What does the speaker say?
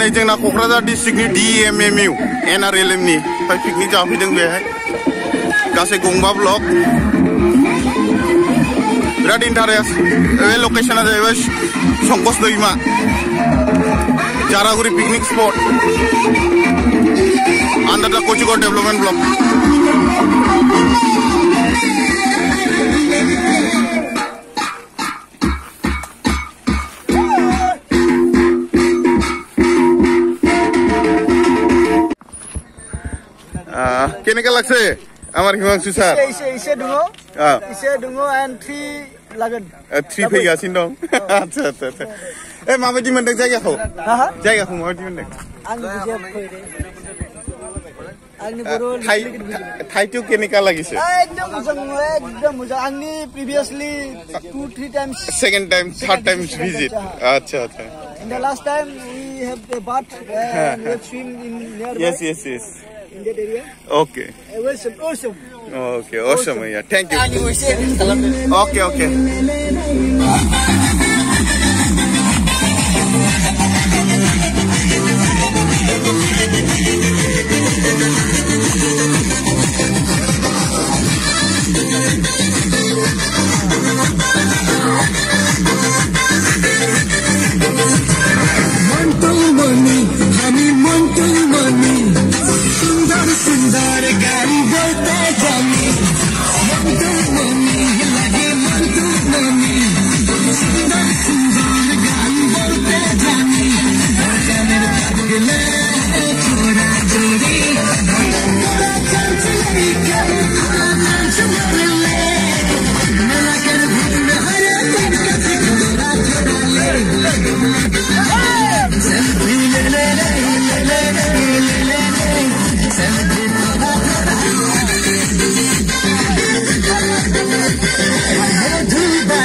दिन जोंना क'क्राझार डिस्ट्रिक्टनि डिएमएमइउ एनआरएलएमनि ओमफ्राय पिकनिक जाफैदों बेहाय गासै गंबा ब्लक बिराद इन्टारेस्ट बे लकेसना जाहैबाय संकस दैमा जारागुरि पिकनिक स्पट अंडार दा कचिगड़ डेभेलपमेन्ट ब्लक কেনে লাগছে আমার হিমাংশু স্যার থ্রি ফেগাছিন দো আচ্ছা আচ্ছা আচ্ছা এ মাবাদি জায়গা হোক জায়গা হোক মাবাদি মানে ঠাইটো কেনেকুৱা লাগিছে second time third time visit আচ্ছা আচ্ছা in the last time we have the bath and we have swim in near yes yes yes in that area. Okay. Awesome. awesome. Okay, awesome. awesome. Yeah, thank you. Okay, okay.